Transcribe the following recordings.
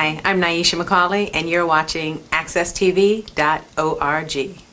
Hi, I'm Nyesha McCauley, and you're watching AccessTV.org.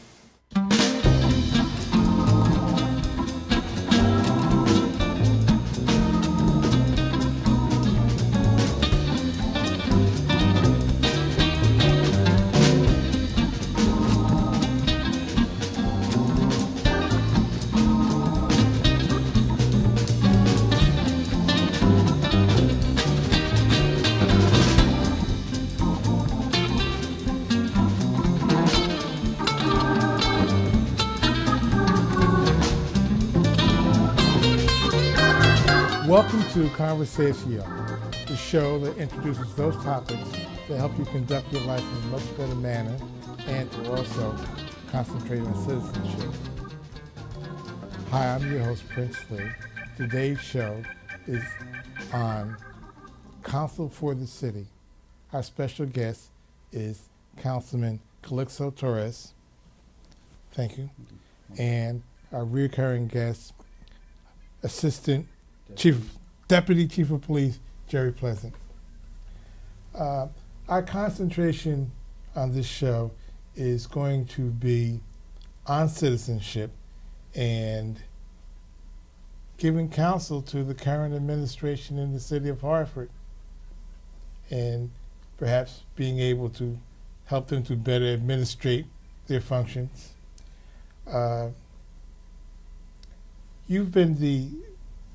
to Conversation, the show that introduces those topics that help you conduct your life in a much better manner and to also concentrate on citizenship. Hi, I'm your host, Prince Lee. Today's show is on Counsel for the City. Our special guest is Councilman Calixto Torres. Thank you. And our recurring guest, Assistant Chief Deputy Chief of Police Jerry Pleasant. Uh, our concentration on this show is going to be on citizenship and giving counsel to the current administration in the city of Hartford and perhaps being able to help them to better administrate their functions. Uh, you've been the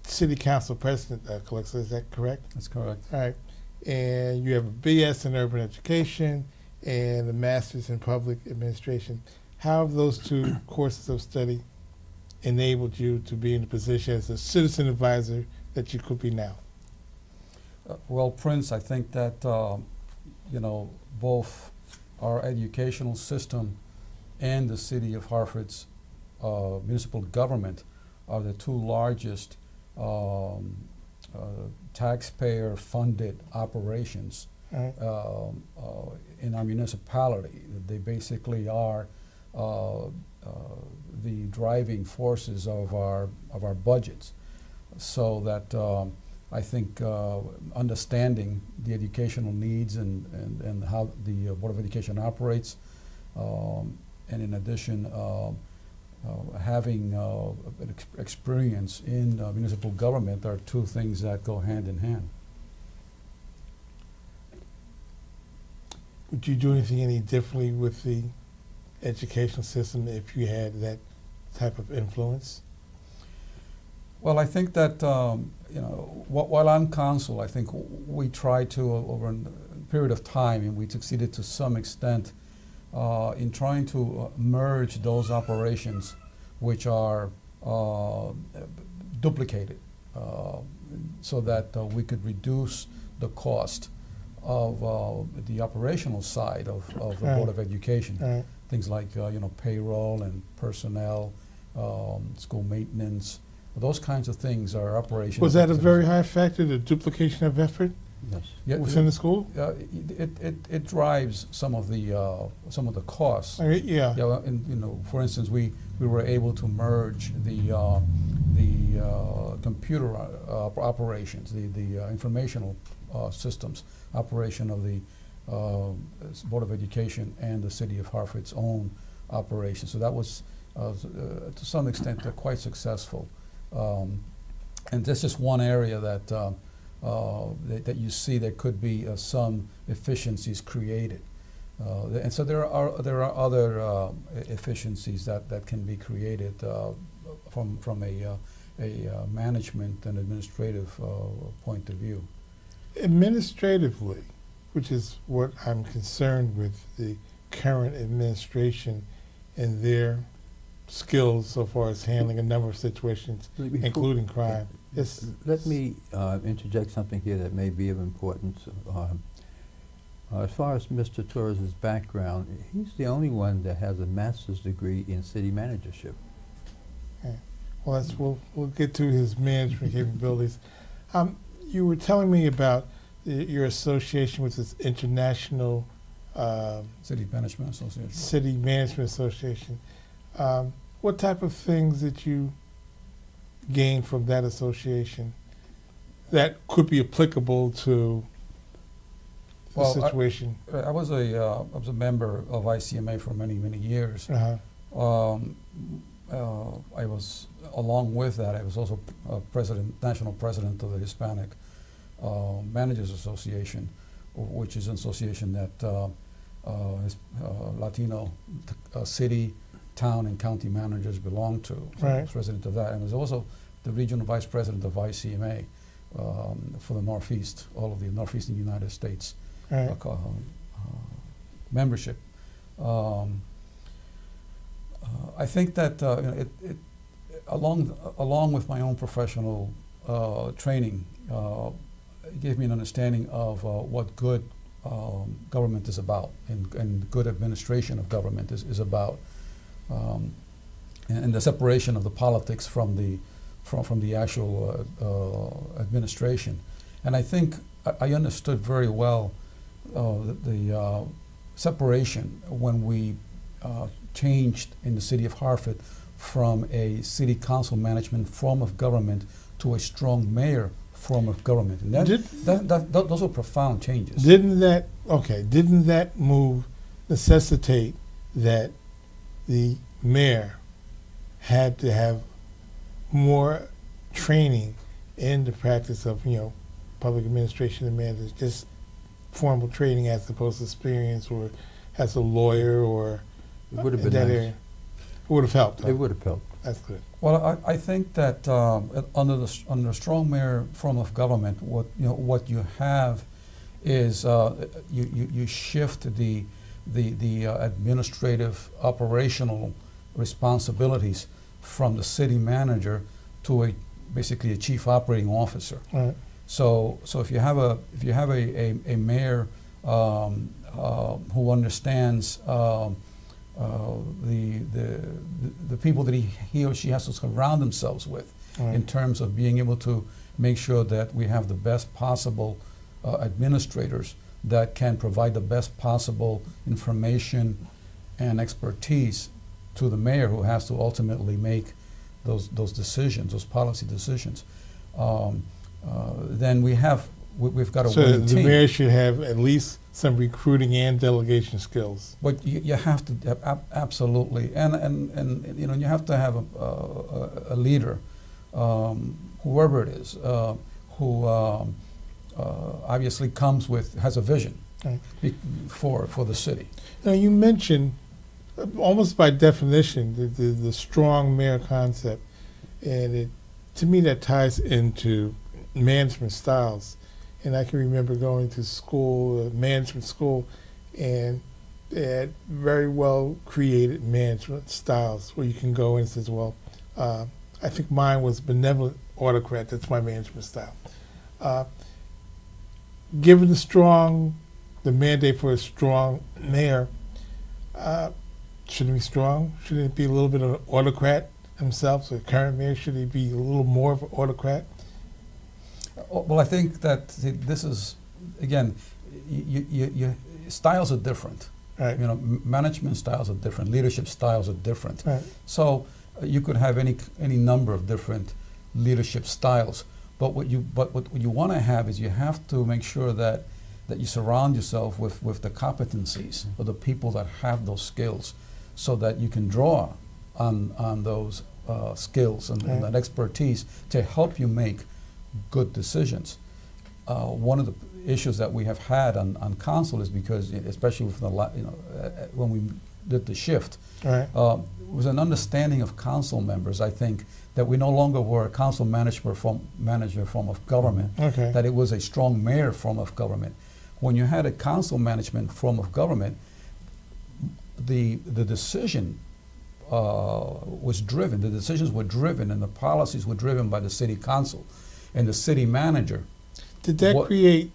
city council president, uh, is that correct? That's correct. All right. And you have a BS in urban education and a master's in public administration. How have those two courses of study enabled you to be in a position as a citizen advisor that you could be now? Uh, well, Prince, I think that, um, you know, both our educational system and the city of Hartford's uh, municipal government are the two largest um, uh, taxpayer-funded operations right. um, uh, in our municipality. They basically are uh, uh, the driving forces of our of our budgets. So that um, I think uh, understanding the educational needs and, and, and how the Board of Education operates, um, and in addition, um, uh, having uh, an ex- experience in uh, municipal government are two things that go hand in hand. Would you do anything any differently with the educational system if you had that type of influence? Well, I think that um, you know, wh- while on council, I think w- we tried to uh, over a period of time, and we succeeded to some extent uh, in trying to uh, merge those operations, which are uh, duplicated, uh, so that uh, we could reduce the cost of uh, the operational side of, of the Board of Education right. things like uh, you know payroll and personnel, um, school maintenance, those kinds of things are operations. Was that a very high factor, the duplication of effort Yes. yeah, within the school? uh, it, it, it drives some of the uh, some of the costs. I mean, yeah. Yeah, well, and, you know, for instance, we, we were able to merge the uh, the uh, computer uh, operations, the the uh, informational uh, systems operation of the uh, Board of Education and the City of Hartford's own operation. So that was, uh, uh, to some extent, uh, quite successful. Um, and that's just one area that, uh, that, that you see there could be uh, some efficiencies created. Uh, and so there are there are other uh, efficiencies that, that can be created uh, from from a uh, a uh, management and administrative uh, point of view. Administratively, which is what I'm concerned with the current administration and their skills so far as handling a number of situations, Before- including crime. Yes. Let me uh, interject something here that may be of importance. Um, uh, as far as Mr. Torres' background, he's the only one that has a master's degree in city managership. Well, that's, we'll, we'll get to his management capabilities. Um, you were telling me about the, your association with this international um, City Management Association. City Management Association. Um, what type of things that you gain from that association that could be applicable to the Well, situation? Uh, I was a, uh, I was a member of ICMA for many, many years. Uh-huh. Um, uh, I was, along with that, I was also uh, president, national president of the Hispanic uh, Managers Association, which is an association that uh, uh, uh, Latino t- uh, city, town, and county managers belong to. So I was president of that, and was also the regional vice president of ICMA um, for the Northeast, all of the Northeastern United States Right. uh, uh, membership. Um, uh, I think that uh, you know, it, it, along along with my own professional uh, training, uh, it gave me an understanding of uh, what good um, government is about and, and good administration of government is, is about, um, and, and the separation of the politics from the from, from the actual uh, uh, administration. And I think I, I understood very well uh, the, the uh, separation when we uh, changed in the city of Hartford from a city council management form of government to a strong mayor form of government. And that, Did- that, that, th- those are profound changes. Didn't that, okay, didn't that move necessitate that the mayor had to have more training in the practice of, you know, public administration and management, just formal training as opposed to experience or as a lawyer or It would have been that nice. area? It would have helped. huh? It would have helped. That's good. Well, I, I think that um, under the under a strong mayor form of government, what you know what you have is uh, you, you you shift the the the uh, administrative operational responsibilities from the city manager to a basically a chief operating officer. Right. So, so if you have a if you have a, a, a mayor um, uh, who understands um, uh, the, the the people that he, he or she has to surround themselves with right. in terms of being able to make sure that we have the best possible uh, administrators that can provide the best possible information and expertise to the mayor who has to ultimately make those those decisions, those policy decisions. Um, uh, then we have we, we've got a So winning the team. mayor should have at least some recruiting and delegation skills. But you, you have to have ab- absolutely, and, and, and you know you have to have a, a, a leader, um, whoever it is, uh, who um, obviously comes with has a vision Right. for for the city. Now, you mentioned, uh, almost by definition, the, the, the strong mayor concept, and it, to me, that ties into management styles. And I can remember going to school, uh, management school, and they had very well created management styles where you can go and says, well, uh, I think mine was benevolent autocrat. That's my management style. Uh, given the strong, the mandate for a strong mayor, uh, should it be strong? Shouldn't it be a little bit of an autocrat himself? So the current mayor, should he be a little more of an autocrat? Uh, Well, I think that this is again, you, you, you, styles are different. Right. You know, management styles are different. Leadership styles are different. Right. So uh, you could have any any number of different leadership styles. But what you but what you want to have is you have to make sure that that you surround yourself with with the competencies of the people that have those skills, so that you can draw on on those uh, skills and, and that expertise to help you make good decisions. Uh, one of the issues that we have had on, on council is because, especially with the la- you know uh, uh, when we did the shift, right. Was an understanding of council members, I think, that we no longer were a council manager form, manager form of government, Okay. that it was a strong mayor form of government. When you had a council management form of government, the, the decision uh, was driven, the decisions were driven, and the policies were driven by the city council and the city manager. Did that what- create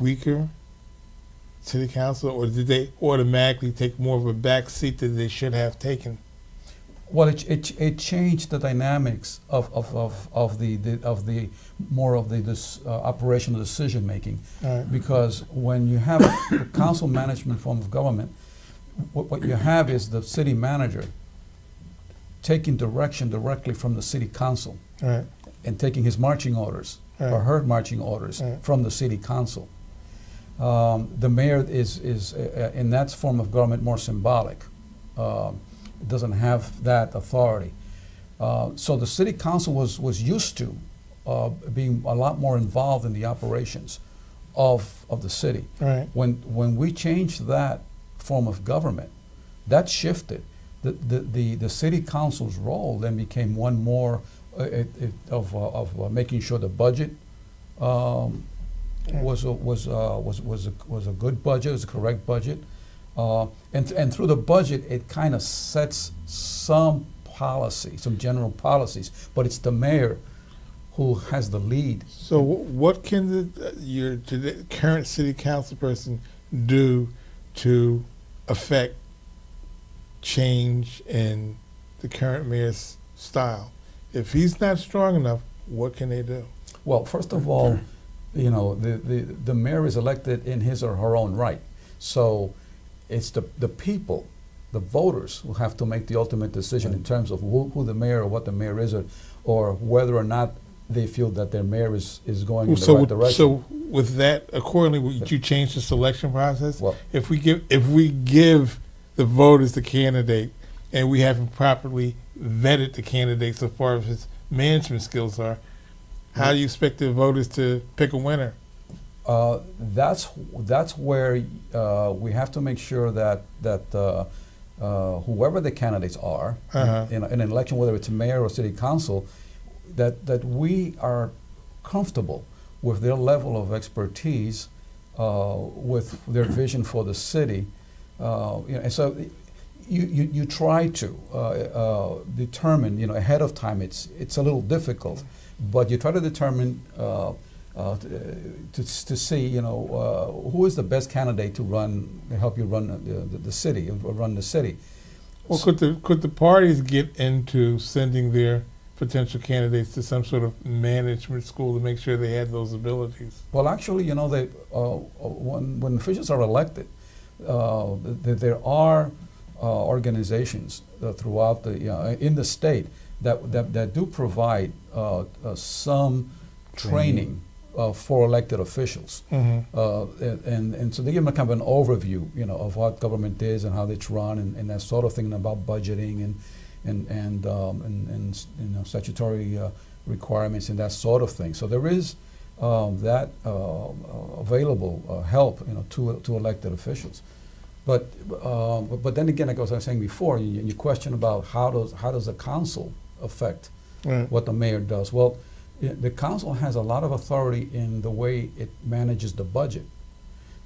weaker city council, or did they automatically take more of a back seat than they should have taken? Well, it, it, it changed the dynamics of, of, of, of the, the of the more of the this, uh, operational decision making. Right. because when you have a council management form of government, what, what you have is the city manager taking direction directly from the city council right. and taking his marching orders or her marching orders Right. from the city council. Um, the mayor is, is uh, uh, in that form of government more symbolic. Um, it doesn't have that authority. Uh, so the city council was, was used to uh, being a lot more involved in the operations of, of the city. Right. When, when we changed that form of government, that shifted. The, the, the, the city council's role then became one more uh, it, it, of, uh, of uh, making sure the budget um, was, a, was, uh, was, was, a, was a good budget, was a correct budget. Uh, and, and through the budget, it kind of sets some policy, some general policies, but it's the mayor who has the lead. So what can the, uh, your today, current city council person do to affect change in the current mayor's style? If he's not strong enough, what can they do? Well, first of all, you know, the, the, the mayor is elected in his or her own right. So it's the, the people, the voters, who have to make the ultimate decision in terms of who, who the mayor or what the mayor is, or, or whether or not they feel that their mayor is, is going in the so, right direction. so with that, accordingly, would you change the selection process? Well- if we give if we give the voters the candidate, and we haven't properly vetted the candidate so far as his management skills are, how do you expect the voters to pick a winner? Uh, that's that's where uh, we have to make sure that that uh, uh, whoever the candidates are Uh-huh. in, in an election, whether it's mayor or city council, that that we are comfortable with their level of expertise, uh, with their vision for the city, uh, you know, and so. You, you, you try to uh, uh, determine, you know, ahead of time. It's it's a little difficult, but you try to determine uh, uh, to, to, see, you know, uh, who is the best candidate to run, to help you run the, the, the city, or run the city. Well, could the could the parties get into sending their potential candidates to some sort of management school to make sure they had those abilities? Well, actually, you know, they, uh, when, when officials are elected, uh, th- there are uh, organizations uh, throughout the, you know, in the state that, that, that do provide uh, uh, some training uh, for elected officials. Mm-hmm. Uh, and, and so they give them kind of an overview, you know, of what government is and how it's run and, and that sort of thing and about budgeting and, and, and, um, and, and you know, statutory uh, requirements and that sort of thing. So there is um, that uh, available uh, help, you know, to, to elected officials. But, uh, but but then again, like I was saying before, you, you question about how does, how does the council affect Right. what the mayor does. Well, the council has a lot of authority in the way it manages the budget.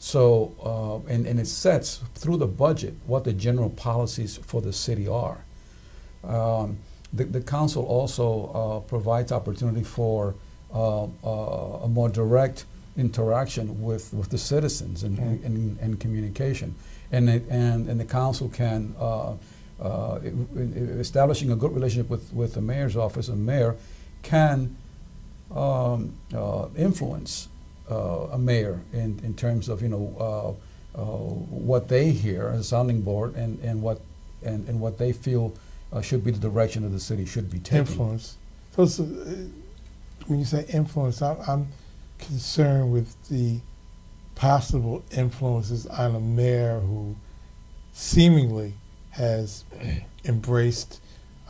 So, uh, and, and it sets through the budget what the general policies for the city are. Um, the, the council also uh, provides opportunity for uh, uh, a more direct interaction with, with the citizens and, Mm. and, and communication. And, it, and, and the council can, uh, i- i- establishing a good relationship with, with the mayor's office and mayor can um, uh, influence uh, a mayor in, in terms of, you know, uh, uh, what they hear as a sounding board and, and, what, and, and what they feel uh, should be the direction of the city should be taking. Influence. So, uh, when you say influence, I'm, I'm concerned with the possible influences on a mayor who seemingly has embraced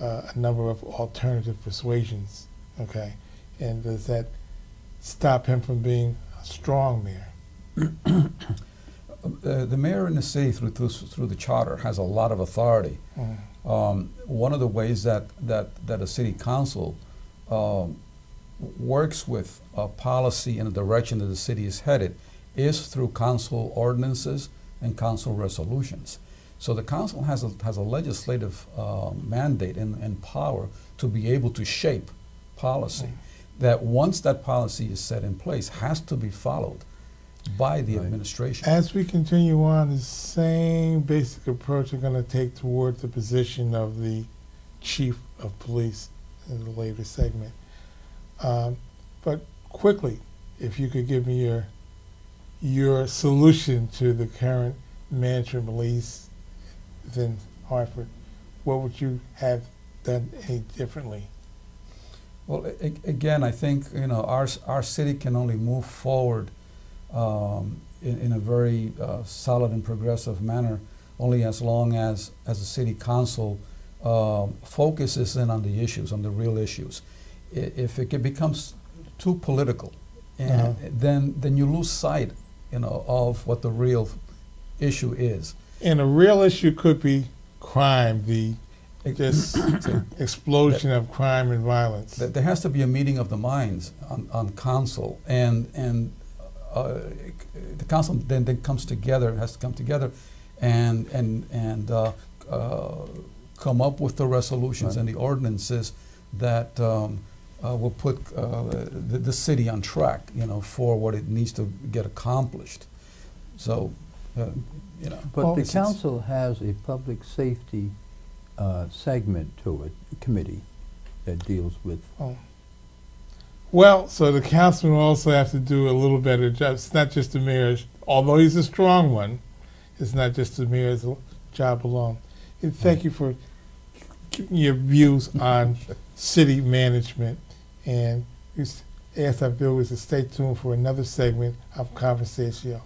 uh, a number of alternative persuasions. Okay, and does that stop him from being a strong mayor? Uh, the mayor in the city, through, through, through the charter, has a lot of authority. Mm. Um, one of the ways that, that, that a city council um, works with a policy in the direction that the city is headed is through council ordinances and council resolutions. So the council has a, has a legislative uh, mandate and, and power to be able to shape policy that once that policy is set in place has to be followed by the Right. administration. As we continue on, the same basic approach we're going to take toward the position of the chief of police in the later segment. Um, but quickly, if you could give me your your solution to the current management police within Hartford, what would you have done any differently? Well, again, I think, you know, our, our city can only move forward um, in, in a very uh, solid and progressive manner only as long as, as the city council um, focuses in on the issues, on the real issues. If it becomes too political, Uh-huh. then, then you lose sight, you know, of what the real issue is. And a real issue could be crime, the just explosion of crime and violence. That there has to be a meeting of the minds on, on council, and and uh, the council then, then comes together, has to come together, and and and uh, uh, come up with the resolutions Right. and the ordinances that um, uh, will put uh, the, the city on track, you know, for what it needs to get accomplished. So, uh, you know. But Well, the council has a public safety uh, segment to it, committee, that deals with, Well, so the councilman will also have to do a little better job. It's not just the mayor's, although he's a strong one, it's not just the mayor's job alone. And thank you for giving your views on city management. And we s- ask our viewers to stay tuned for another segment of Conversation.